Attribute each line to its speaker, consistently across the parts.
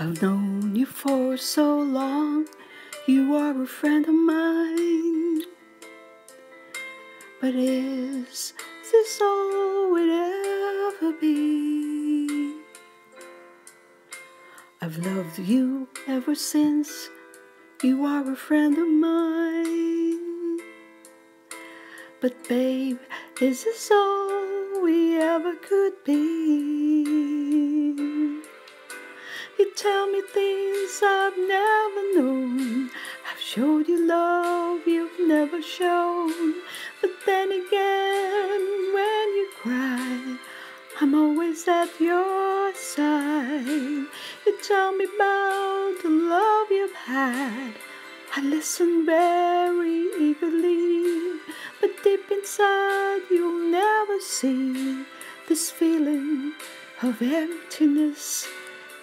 Speaker 1: I've known you for so long, you are a friend of mine. But is this all it ever be? I've loved you ever since, you are a friend of mine. But babe, is this all we ever could be? You tell me things I've never known. I've showed you love you've never shown. But then again, when you cry, I'm always at your side. You tell me about the love you've had. I listen very eagerly, but deep inside you'll never see this feeling of emptiness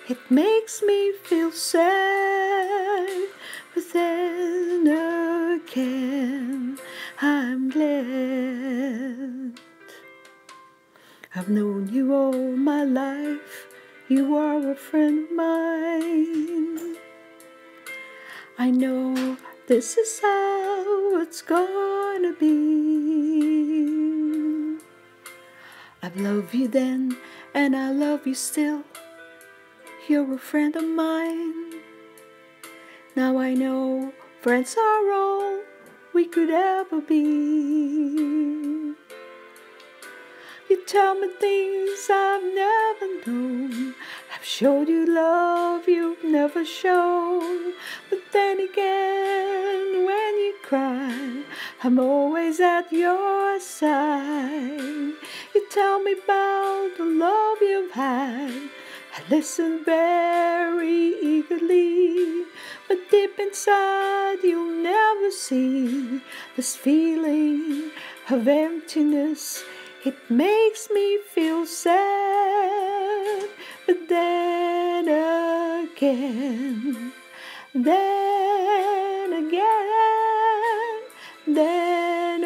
Speaker 1: it makes me feel sad, but then again, I'm glad. I've known you all my life, you are a friend of mine. I know this is how it's gonna be. I've loved you then, and I love you still. You're a friend of mine. Now I know friends are all we could ever be. You tell me things I've never known. I've showed you love you've never shown. But then again, when you cry, I'm always at your Listen very eagerly, but deep inside you'll never see this feeling of emptiness. It makes me feel sad, but then again, then again, then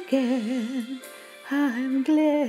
Speaker 1: again, I'm glad.